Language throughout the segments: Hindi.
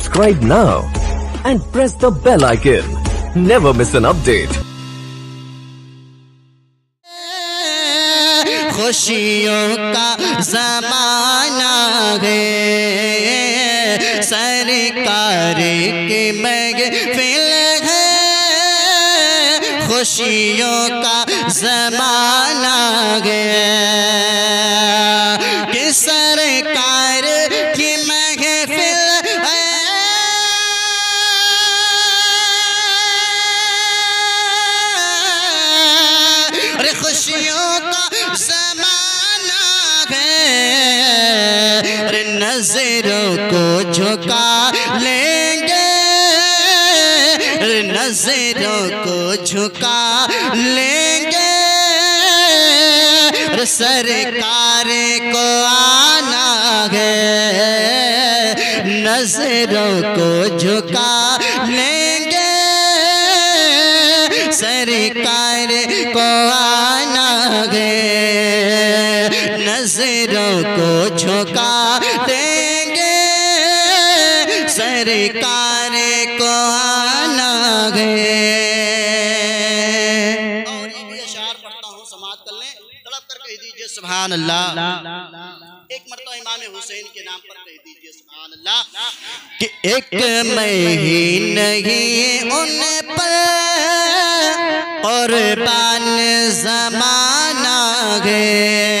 Subscribe now and press the bell icon. Never miss an update. खुशियों का जमाना है सरकार की महफिल है खुशियों का जमाना है खुशियों का जमाना है। नज़रों को झुका लेंगे। नज़रों को झुका लेंगे। सरकार को आना है। नज़रों को झुका नज़रों को झुका देंगे। सरकार को आना और दीजिए सुभान अल्लाह एक मरतबा इमाम हुसैन के नाम पर कह दीजिए सुभान अल्लाह कि एक महीने ही उन पर कुर्बान जमाना है।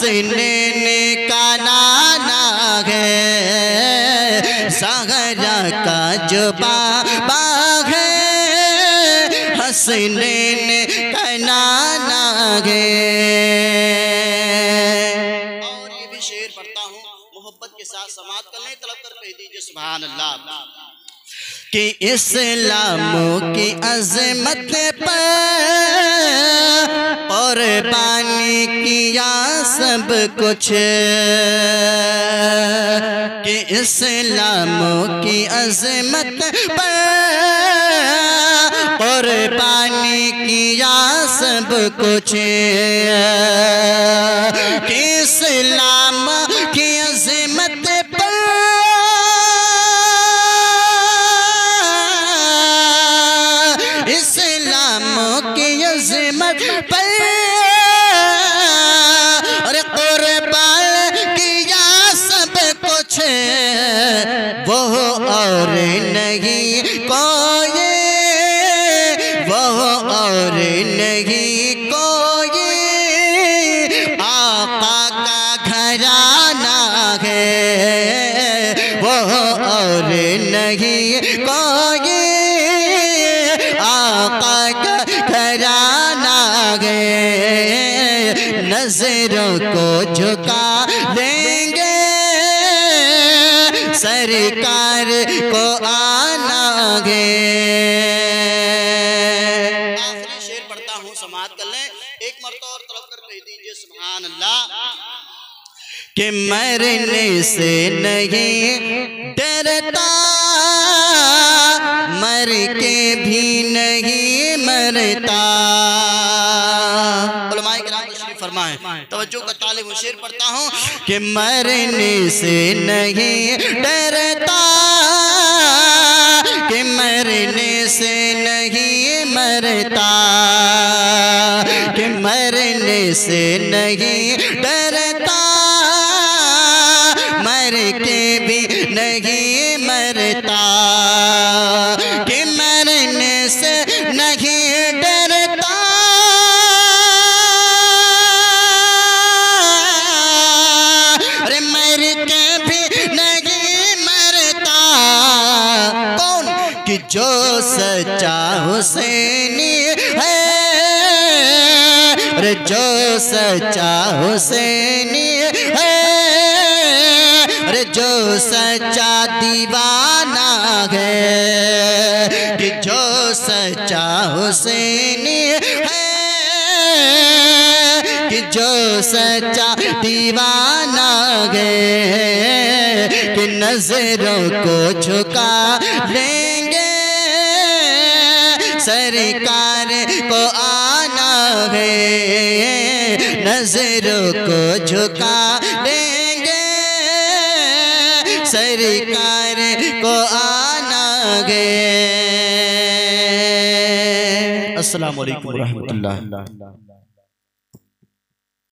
हंसने का नाना है। जहरा का जो बाबा है, हंसने का नाना है। और ये भी शेर पढ़ता हूँ, मोहब्बत के साथ समाप्त कर लें, तलब कर दीजिए सुभान अल्लाह कि इस्लाम की अजमत पर कुर्बानी किया सब कुछ। कि इस्लाम की अजमत पर कुर्बानी किया सब कुछ। कि इस्लाम और नहीं कोई वो और नहीं कोई। आका का घराना है वो और नहीं कोई। आका का घराना है, नज़रों को झुका देंगे सरकार को आना है आखिरी शेर पढ़ता हूँ समाज कर लें। एक मरतबा और तरफ़ कर कह दीजिए सुभान अल्लाह कि मरने से नहीं डरता फरमाएँ तालिब शेर पढ़ता हूँ कि मरने से नहीं डरता, कि मरने से नहीं मरता, कि मरने से नहीं डरता मर के भी नहीं जो सच्चा हुसैनी है। अरे जो सच्चा हुसैनी है। अरे जो सच्चा दीवाना है। कि जो सच्चा हुसैनी है। कि जो सच्चा दीवाना है। कि नज़रों को झुका लेंगे सरकार को आना है। नज़रों को झुका देंगे। सरकार को आना है। असलकम वालेकुम रहमतुल्लाह